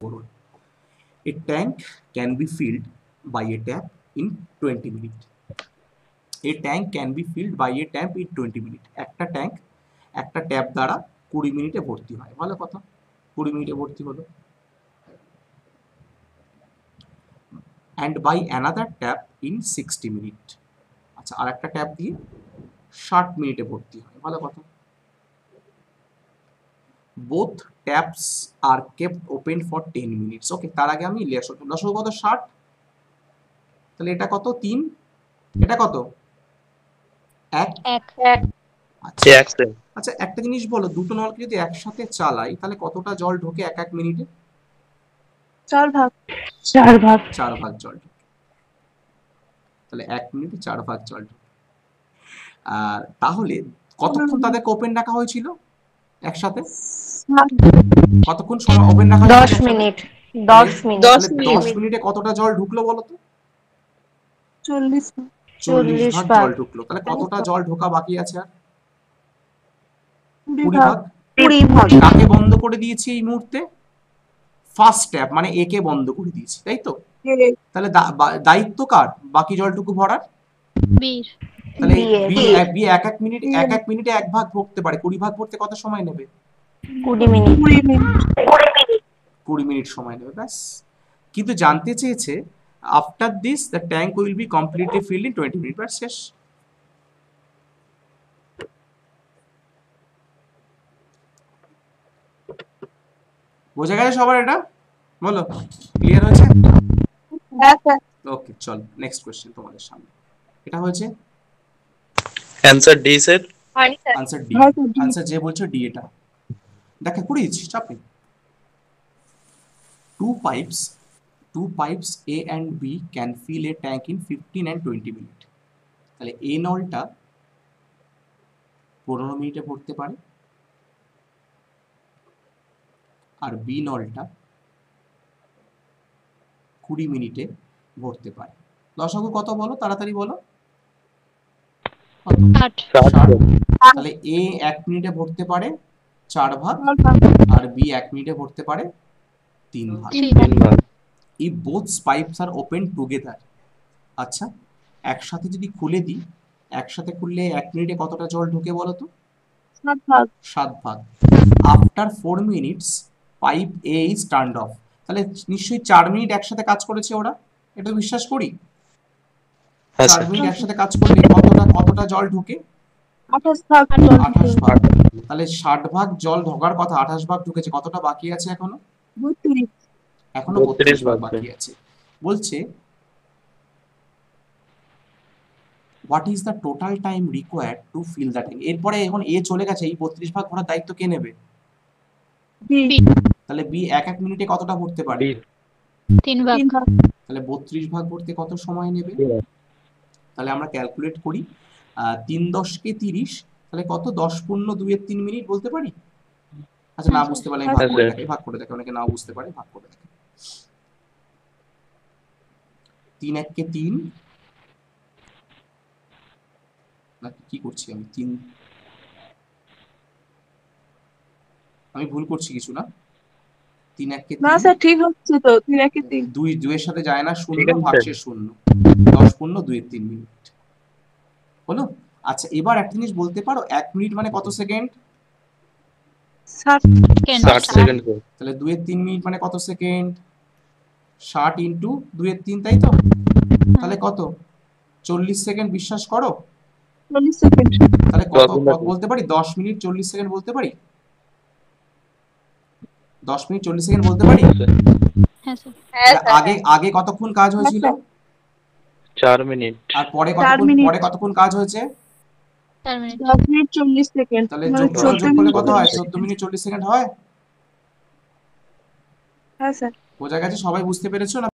করুন। A tank can be filled by a tap in 20 minutes. A tank can be filled by a tap in 20 minutes. একটা tank একটা tap দ্বারা কুড়ি মিনিটে ভর্তি হয়। ভালো কথা? কুড়ি মিনিটে ভর্তি হলো। And by another tap in sixty minute আচ্ছা আর একটা ট্যাপ দিয়ে ষাট মিনিটে ভর্তি হয়। ভালো কথা? Both taps are kept open for ten minutes okay তার আগে আমি লসক লসক কত? ষাট? তাহলে এটা কত? তিন? এটা কত? এক? এক। এক। আচ্ছা। এক আচ্ছা একটা জিনিস বলো দুটো নলকে যদি একসাথে চালাই তাহলে কতটা জল ঢোকে এক এক মিনিটে? চার ভাগ। চার ভাগ। চার ভাগ জল ঢোকে। তাহলে এক মিনিটে চার ভাগ জল ঢোকে। আর তাহলে কতক্ষণ তাদেরকে ওপেন রাখা হয়েছিল? একসাথে? কতক্ষণ সময় ওপেন রাখা হয়েছিল দশ একসাথে? মিনিট দশ মিনিট দশ তাহলে মিনিট। দশ মিনিটে। কতটা জল ঢুকলো বলো তো? চল্লিশ চল্লিশ চল্লিশ ভাগ ভাগ। জল ঢুকলো। তাহলে কতটা জল ঢোকা বাকি আছে আর? ভাগ? ভাগ। কাকে বন্ধ করে দিয়েছি এই মুহূর্তে? ফার্স্ট ট্যাপ মানে একে বন্ধ করে দিয়েছি তাই তো? তাহলে বা- দায়িত্ব কার? বাকি জলটুকু ভরার? বিশ তাহলে বি এক- বি এক এক মিনিট এক এক মিনিটে এক ভাগ ভরতে পারে। কুড়ি ভাগ ভরতে কত সময় নেবে? কুড়ি মিনিট। কুড়ি মিনিট। কুড়ি মিনিট। সময় নেবে ব্যাস। কিন্তু জানতে চেয়েছে after this the tank will be completely filled in twenty minute ব্যাস শেষ। বোঝা গেছে সবার এটা? বলো ক্লিয়ার হয়েছে? ওকে চল নেক্সট কোয়েশ্চেন তোমাদের সামনে। এটা হয়েছে অ্যান্সার ডি স্যার হয়নি স্যার আনসার ডি। আনসার যে বলছো ডি এটা। দেখা করে দিচ্ছি চাপ pipes two pipes A and B can fill a tank in fifteen and twenty minute তাহলে এ নলটা পনেরো মিনিটে ভরতে পারে। আর বি নলটা কুড়ি মিনিটে ভরতে পারে। দশক কত বলো? তাড়াতাড়ি বলো। তাহলে এ এক মিনিটে ভরতে পারে চার ভাগ আর বি এক মিনিটে ভরতে পারে তিন ভাগ। এই both pipes are open together আচ্ছা একসাথে যদি খুলে দিই একসাথে খুললে এক মিনিটে কতটা জল ঢোকে বলো তো? সাত ভাগ। After four minutes pipe A is turn off তাহলে নিশ্চয়ই চার মিনিট একসাথে কাজ করেছে ওরা। এটা বিশ্বাস করি। হ্যাঁ চার স্যার একসাথে কাজ করলে কতটা কতটা জল ঢোকে? আঠাশ ভাগ ঢুকে। তাহলে ষাট ভাগ জল ঢোকার কথা আঠাশ ভাগ ঢুকেছে কতটা বাকি আছে এখনও? এখনও বত্রিশ ভাগ বাকি আছে। বলছে what is the total time required to fill the tank এরপরে এখন এ চলে গেছে এই বত্রিশ ভাগ ভরার দায়িত্ব কে নেবে? তাহলে বি এক এক মিনিটে কতটা ভরতে পারে? ডি তিন ভাগ। তিন ভাগ তাহলে বত্রিশ ভাগ ভরতে কত সময় নেবে? তাহলে আমরা ক্যালকুলেট করি আহ, তিন দশকে তিরিশ তাহলে কত? দশ পূর্ণ দুইয়ের তিন মিনিট বলতে পারি? আচ্ছা না হ্যাঁ, বুঝতে পারলে হ্যাঁ, ভাগ করে স্যার। দেখে ভাগ করে দেখে অনেকে নাও বুঝতে পারে ভাগ করে দেখে। তিন এককে তিন। না কি করছি আমি? তিন। আমি ভুল করছি কিছু না। তিন এককে না স্যার ঠিক হচ্ছে তো তিন একে তিন। দুই দুইয়ের সাথে যায় না শূন্য ঠিক ভাগশে শূন্য। দশ পূর্ণ দুইয়ের তিন মিনিট। হলো? আচ্ছা এবার একটা জিনিস বলতে পারো এক মিনিট মানে কত সেকেন্ড? তাহলে দুইয়ের তিন মিনিট মানে কত সেকেন্ড? ষাট ইন্টু দুইয়ের তিন তাই তো? তাহলে কত? চল্লিশ সেকেন্ড বিশ্বাস করো? তাহলে। কত বলতে পারি? দশ মিনিট চল্লিশ সেকেন্ড বলতে পারি? দশ মিনিট চল্লিশ সেকেন্ড বলতে পারি? হ্যাঁ স্যার। হ্যাঁ আগে আগে কতক্ষণ কাজ হয়েছিল? চার মিনিট। আর পরে কতক্ষণ পরে কতক্ষণ কাজ হয়েছে? মিনিট। দশ মিনিট চল্লিশ সেকেন্ড। তাহলে মানে যোগ করলে মিনিট কত হয়? চোদ্দ মিনিট চল্লিশ সেকেন্ড হয়? হ্যাঁ স্যার। বোঝা গেছে? সবাই বুঝতে পেরেছ না?